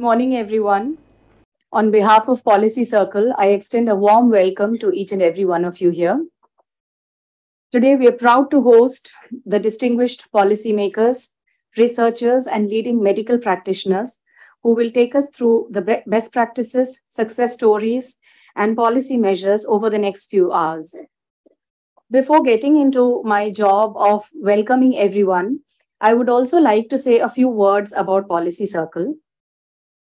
morning, everyone. On behalf of Policy Circle, I extend a warm welcome to each and every one of you here. Today, we are proud to host the distinguished policymakers, researchers, and leading medical practitioners who will take us through the best practices, success stories, and policy measures over the next few hours. Before getting into my job of welcoming everyone, I would also like to say a few words about Policy Circle.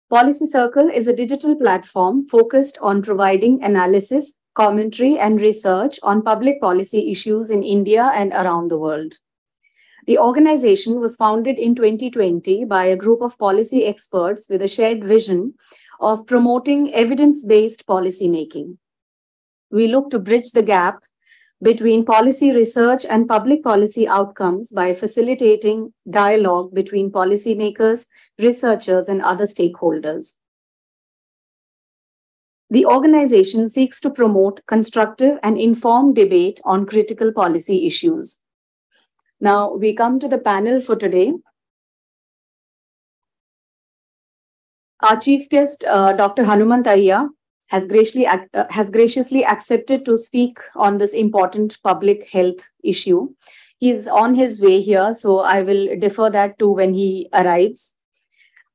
Policy Circle is a digital platform focused on providing analysis, commentary, and research on public policy issues in India and around the world. The organization was founded in 2020 by a group of policy experts with a shared vision of promoting evidence based policymaking. We look to bridge the gap between policy research and public policy outcomes by facilitating dialogue between policymakers, researchers, and other stakeholders. The organization seeks to promote constructive and informed debate on critical policy issues. Now, we come to the panel for today. Our chief guest, uh, Dr. Hanumant Ayya, has graciously, uh, has graciously accepted to speak on this important public health issue. He's on his way here, so I will defer that to when he arrives.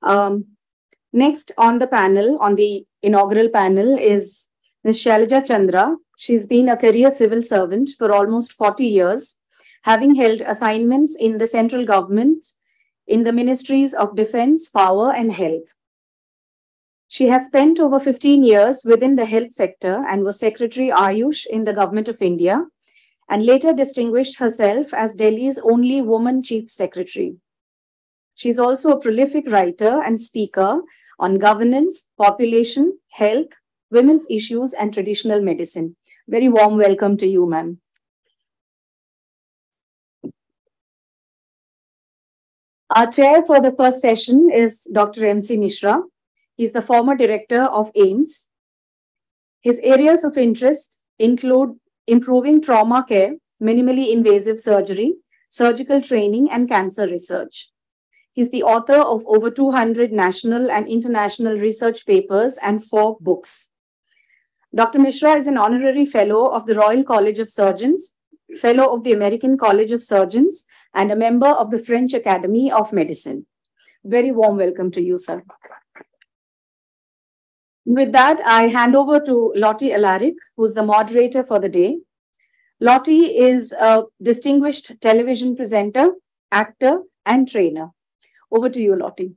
Um, next on the panel, on the inaugural panel, is Ms. Shailaja Chandra. She's been a career civil servant for almost 40 years having held assignments in the central government, in the ministries of defense, power, and health. She has spent over 15 years within the health sector and was Secretary Ayush in the Government of India, and later distinguished herself as Delhi's only woman chief secretary. She's also a prolific writer and speaker on governance, population, health, women's issues, and traditional medicine. Very warm welcome to you, ma'am. Our chair for the first session is Dr. M.C. Mishra. He's the former director of AIIMS. His areas of interest include improving trauma care, minimally invasive surgery, surgical training, and cancer research. He's the author of over 200 national and international research papers and four books. Dr. Mishra is an honorary fellow of the Royal College of Surgeons, fellow of the American College of Surgeons, and a member of the French Academy of Medicine. Very warm welcome to you, sir. With that, I hand over to Lottie Alaric, who's the moderator for the day. Lottie is a distinguished television presenter, actor, and trainer. Over to you, Lottie.